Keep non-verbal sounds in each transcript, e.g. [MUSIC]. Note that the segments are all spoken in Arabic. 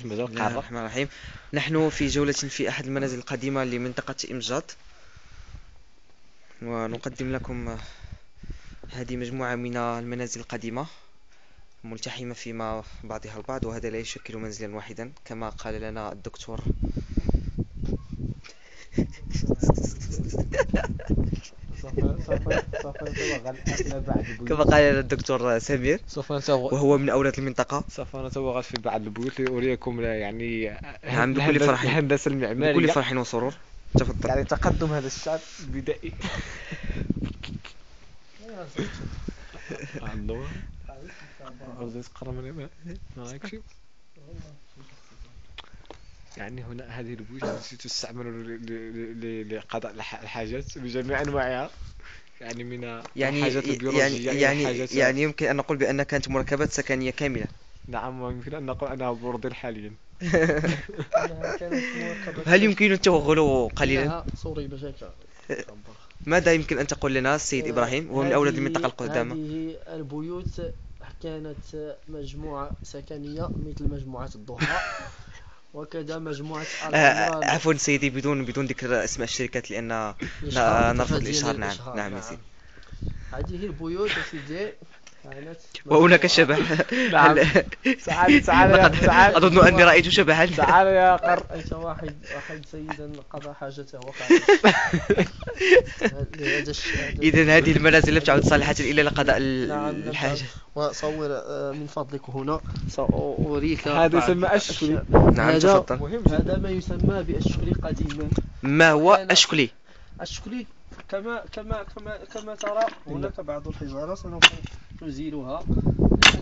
بسم الله بسم الله الرحمن الرحيم. نحن في جولة في أحد المنازل القديمة لمنطقة إمجاد. ونقدم لكم هذه مجموعة من المنازل القديمة ملتحمة فيما بعضها البعض وهذا لا يشكل منزلا واحدا كما قال لنا الدكتور. كما قال لنا الدكتور سمير سوف نتوغل وهو من أولاد المنطقة. سوف نتوغل في بعض البيوت لأريكم يعني نعم بكل فرح الهندسة المعمارية. بكل فرح وسرور. تفضل. يعني تقدم هذا الشعب بدائي. النور من يعني هنا هذه البيوت التي تستعمل ل- ل- ل- لقضاء الح- الحاجات بجميع أنواعها. يعني من يعني الحاجات يعني البيولوجية يعني الحاجات يعني يمكن أن نقول بأنها كانت مركبات سكنية كاملة. نعم ويمكن أن نقول أنها بورديل حاليا. [LAUGHS] هل يمكن التوغل قليلا؟ صوري بشكل [LAUGHS] ماذا يمكن أن تقول لنا السيد إبراهيم؟ وهو من أولاد المنطقة القدامى؟ هذه البيوت كانت مجموعة سكنية مثل مجموعة الضحى. [LAUGHS] وكذا مجموعة آه، عفوا سيدي بدون بدون ذكر اسماء الشركات لأن الإشهار، لا نرفض الإشهار. نعم. نعم يا سيدي. هذه البيوت سيدي. وهناك شبح نعم. تعال تعال [LAUGHS] أظن أني رأيت شبحا تعال يا قر رأيت واحد واحد سيدا قضى حاجته هذا- إذا هذه المنازل لم تعد صالحة إلا لقضاء نعم، نعم. الحاجة. وصور آه، من فضلك هنا. سأريك هذا يسمى أشكلي. نعم هذا تفضل. مهم هذا ما يسمى بالشكل قديما. ما هو أشكلي؟ الشكل كما كما كما كما ترى هناك بعض الحجارة. سوف نزيلها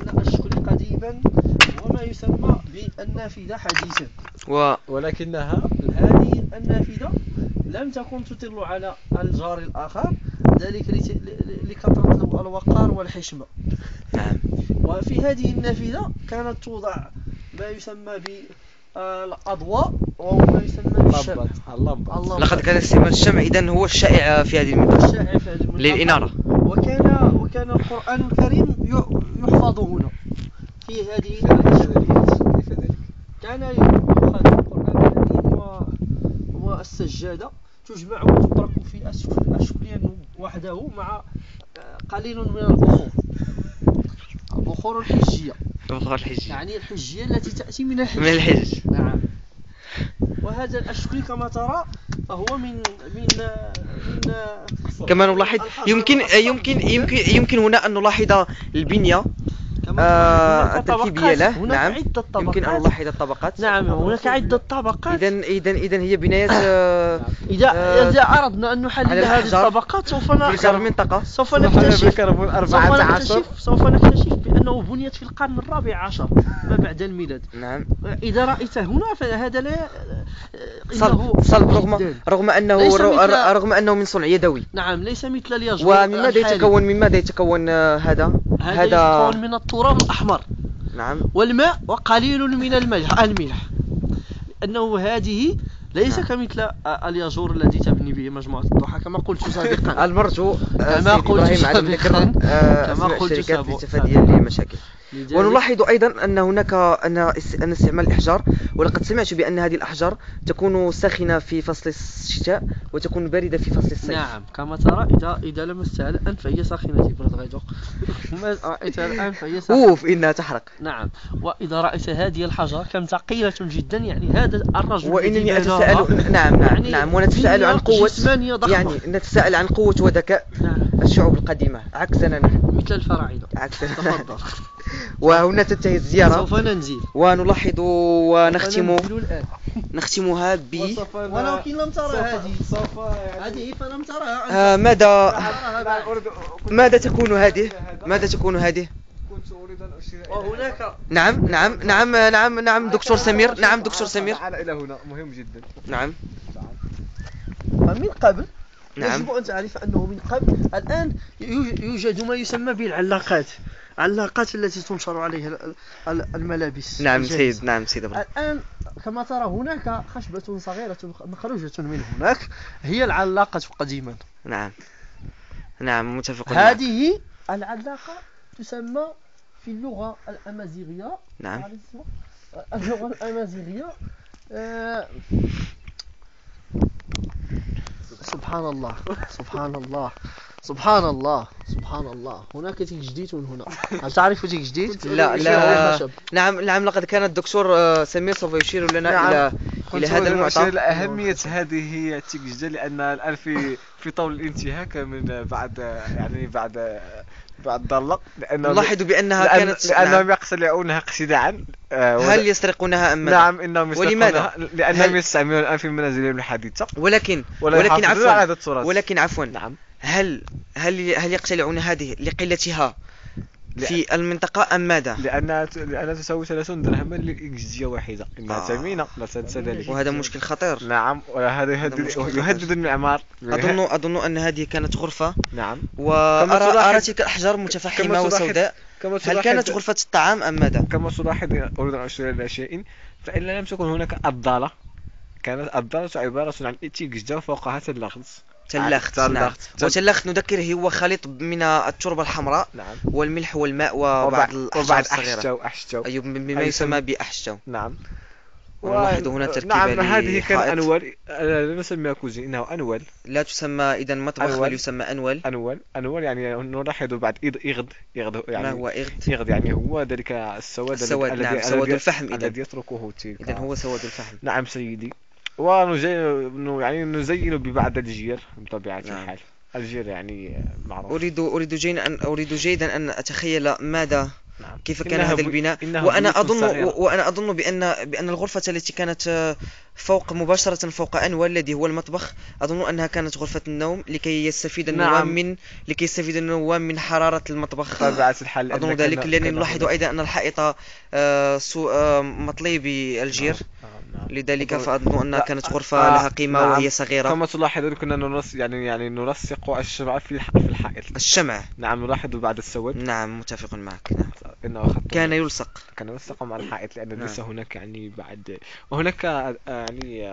لأن الشكل قديما هو ما يسمى بالنافذة حديثا. و ولكنها هذه النافذة لم تكن تطل على الجار الآخر ذلك لكثرة الوقار والحشمة. نعم. وفي هذه النافذة كانت توضع ما يسمى بالأضواء وهو ما يسمى بالشمع. اللمبة. لقد كان استعمال الشمع إذا هو الشائع في هذه المنطقة. الشائع في هذه المنطقة. للإنارة. وكان القرآن الكريم يحفظ هنا. في هذه الشكليات كان يؤخذ القرآن الكريم والسجادة. تجمع وتترك في الشكلية وحده مع قليل من البخور البخور الحجية. بخار الحج يعني الحجية التي تأتي من الحج من الحج نعم. وهذا الأشكل كما ترى فهو من من من كما نلاحظ يمكن يمكن. يمكن يمكن هنا أن نلاحظ البنية آه، هناك التركيبية طبقات. له. هناك نعم. عدة يمكن أن طبقات. نلاحظ الطبقات. نعم هناك عدة طبقات. إذا إذا إذا هي بنايات آه، إذا آه، إذا أردنا أن نحلل هذه الطبقات سوف في ن... جار المنطقة. سوف نكتشف. سوف 14 نكتشف. سوف نكتشف. بأنه بنيت في القرن الرابع عشر ما بعد الميلاد. نعم. إذا رأيت هنا فهذا لا صلب صلب رغم. رغم أنه رغم أنه من صنع يدوي. نعم ليس مثل الياجور ومن ماذا. يتكون من ماذا يتكون آه، هذا؟ هذا يتكون من التراب الأحمر. نعم. والماء وقليل من الملح الملح. أنه هذه ليس نعم. كمثل الياجور الذي تبني به مجموعة الضحى كما قلت [LAUGHS] سابقا المرجو آه، كما قلت سابقاً. آه، كما قلت سابقاً. لتفاديا لمشاكل ونلاحظ أيضا أن هناك أن اس- أن استعمال الأحجار ولقد سمعت بأن هذه الأحجار تكون ساخنة في فصل الشتاء وتكون باردة في فصل الصيف. نعم كما ترى إذا إذا لمستها الآن فهي ساخنة تبرد غيظك [LAUGHS] ما رأيتها الآن فهي ساخنة. أوف إنها تحرق. نعم وإذا رأيت هذه الحجرة كم ثقيلة جدا يعني هذا الرجل بناها أتساءل [LAUGHS] نعم نعم يعني نعم ونتساءل عن ضخمة. يعني نتساءل عن قوة وذكاء نعم. الشعوب القديمة. عكسنا نحن. مثل الفراعنة. عكسنا. تفضل. [LAUGHS] وهنا تنتهي الزيارة. سوف ننزل. ونلاحظ ونختم نختمها ب ولكن لم ترى هذه. سوف هذه فلم ترها. أنت. آه، ماذا ماذا تكون هذه. ماذا تكون هذه؟ كنت أريد أن أشير إلى وهناك نعم نعم نعم نعم نعم دكتور سمير. نعم دكتور سمير. تعال إلى هنا. مهم جدا. نعم. من قبل نعم. يجب أن تعرف أنه من قبل الآن يوج- يوجد ما يسمى بالعلاقات. علاقات التي تنشر عليها ال- ال- الملابس. نعم. سيد. نعم سيد إبراهيم الآن كما ترى هناك خشبة صغيرة مخرجة من هناك هي العلاقة قديما. نعم. نعم متفق. هذه العلاقة تسمى في اللغة الأمازيغية. نعم؟ [LAUGHS] اللغة الأمازيغية آه، سبحان الله سبحان الله. سبحان الله سبحان الله هناك تجديد من هنا هل تعرف تجديد؟ [LAUGHS] لا يشير لا الخشب. نعم نعم لقد كان الدكتور آه، سمير سوف يشير لنا نعم. إلى إلى هذا المعطى أهمية هذه هي التكجدة لأن الآن في في طور الانتهاك من بعد يعني بعد بعد ضلة لأنهم نلاحظ بأنها لأن كانت لأنهم نعم. يقتلعونها اقتداعا آه، هل يسرقونها أم ماذا؟ نعم إنهم ولماذا؟ يسرقونها لأنهم هل- يستعملون الآن في منازلهم الحديثه ولكن ولكن عفوا هذا التراث ولكن عفوا نعم هل هل هل يقتلعون هذه لقلتها. في المنطقة أم ماذا؟ لانها ت- لانها تساوي 30 درهما لإكزية واحدة انها آه. ثمينه لا تنسى ذلك وهذا مشكل خطير نعم وهذا يهدد. يهدد المعمار أظن أظن أن هذه كانت غرفة نعم وأرى أرى تلك الأحجار متفحمة وسوداء كما هل كانت غرفة الطعام أم ماذا؟ كما تلاحظ أريد أن أشير إلى شيء فإن لم تكن هناك الضاله كانت الضاله عبارة عن إتيكزة فوقها تلغز تلخت نعم. تلخت. وتلخت نذكر هو خليط من التربة الحمراء نعم. والملح والماء وبعض وبعد الصغيرة. احشتو احشتو أي بما أي يسمى بأحشتو نعم. ونلاحظ هنا تركيبة نعم هذه كان آه، لا نسميها كوزين إنه أنول. لا تسمى إذا مطبخ أنول. بل يسمى أنول. أنول. أنول يعني نلاحظ بعد إغد إغد يعني ما هو إغد إغد يعني هو ذلك السواد السواد، نعم، سواد الفحم إذن. الذي يتركه تلك. إذا هو سواد الفحم. نعم سيدي. ونجي يعني نزين ببعض الجير بطبيعة نعم. الحال الجير يعني معروف أريد أريد جيدا أن أريد جيدا أن أتخيل ماذا نعم. كيف كان هذا البناء أظن صغيرة. وأنا أظن بأن بأن الغرفة التي كانت فوق مباشرة فوق أنول الذي هو المطبخ أظن أنها كانت غرفة النوم لكي يستفيد النوام نعم. من لكي يستفيد النوام من حرارة المطبخ بطبيعة الحال لأن ذلك كان نلاحظ أيضا أن الحائط آه، سو- آه، مطلي بالجير نعم. لذلك أظن- فأظن أنها كانت غرفة آه، لها قيمة نعم. وهي صغيرة كما تلاحظون كنا نرس يعني يعني نلصق الشمع في في الحائط الشمع نعم نلاحظ بعد السواد نعم متفق معك نعم. خط كان يلصق كان يلصق مع الحائط لأن نعم. ليس هناك يعني بعد وهناك آه، يعني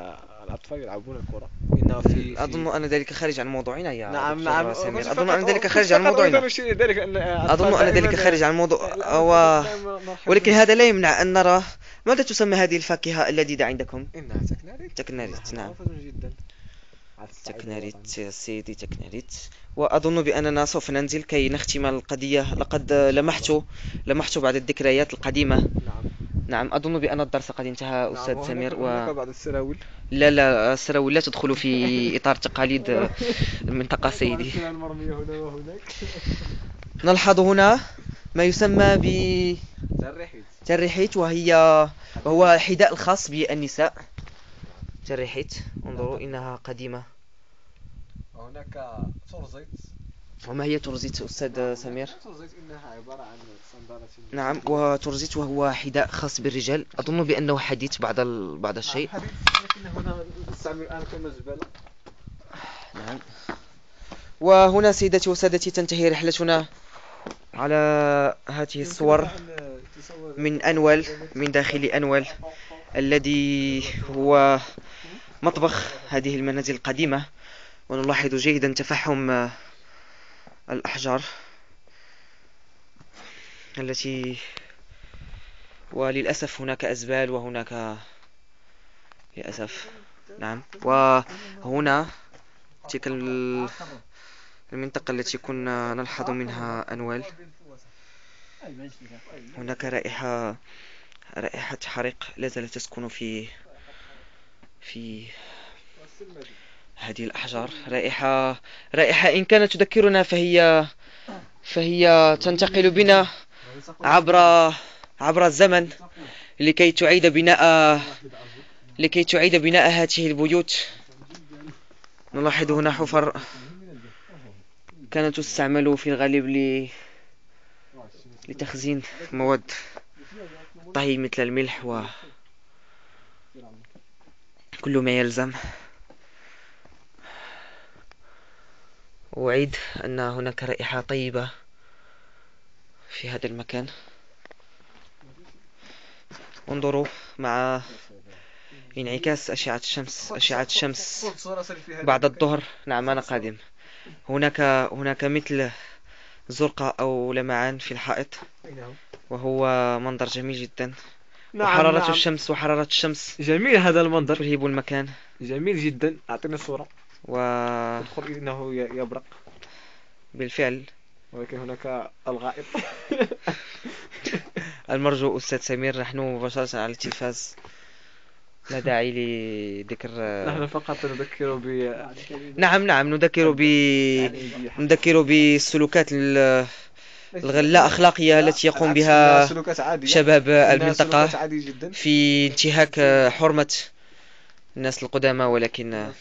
الاطفال يلعبون الكرة. إنه في في- أظن أن ذلك خارج عن موضوعنا يا نعم نعم. سمير أظن أن ذلك خارج عن موضوعنا. أظن الأطفال أن ذلك خارج عن الموضوع الأطفال و... ولكن هذا لا يمنع أن نرى ماذا تسمى هذه الفاكهة اللذيذة عندكم؟ إنها تكناريت. تكناريت نعم معروفة جدا. تكناريت سيدي تكناريت. وأظن بأننا سوف ننزل كي نختم القضية. لقد لمحت لمحت بعض الذكريات القديمة. نعم نعم أظن بأن الدرس قد انتهى نعم، أستاذ سمير هناك و... بعض السراول لا لا السراويل لا تدخل في [LAUGHS] إطار تقاليد المنطقة سيدي. السراول هنا وهناك. [LAUGHS] نلحظ هنا ما يسمى ب ترحيت تريحيت وهي وهو حذاء الخاص بالنساء. تريحيت انظروا إنها قديمة. وهناك ترزيت. وما هي ترزيت أستاذ سمير؟ ترزيت إنها عبارة عن صندالة نعم وترزيت وهو حذاء خاص بالرجال. أظن بأنه حديث بعض ال... بعض الشيء. حديث لكن هنا نستعمل الآن كمزبلة نعم. وهنا سيدتي وسادتي تنتهي رحلتنا على هذه الصور من أنول من داخل أنول الذي هو مطبخ هذه المنازل القديمة. ونلاحظ جيدا تفحم آه، الأحجار التي وللأسف هناك أزبال وهناك للأسف. نعم. وهنا تلك ال- المنطقة التي كنا نلحظ منها أنوال. هناك رائحة رائحة حريق لا زالت تسكن في في هذه الأحجار. رائحة رائحة إن كانت تذكرنا فهي فهي تنتقل بنا عبر عبر الزمن لكي تعيد بناء لكي تعيد بناء هذه البيوت. نلاحظ هنا حفر كانت تستعمل في الغالب ل... لتخزين مواد طهي مثل الملح و كل ما يلزم. أعيد أن هناك رائحة طيبة في هذا المكان. انظروا مع انعكاس أشعة الشمس أشعة الشمس بعد الظهر نعم أنا قادم. هناك هناك مثل زرقة أو لمعان في الحائط وهو منظر جميل جدا. نعم وحرارة نعم. الشمس وحرارة الشمس جميل هذا المنظر. تلهب المكان. جميل جدا. أعطيني صورة وبالفعل ادخل إنه يبرق. ولكن هناك الغائط. [LAUGHS] المرجو أستاذ سمير نحن مباشرة على التلفاز. لا داعي لذكر نحن فقط نذكر ب نعم نعم نذكر ب نذكر بالسلوكات ال- الغلاء أخلاقية التي يقوم بها شباب المنطقة في انتهاك حرمة الناس القدامى ولكن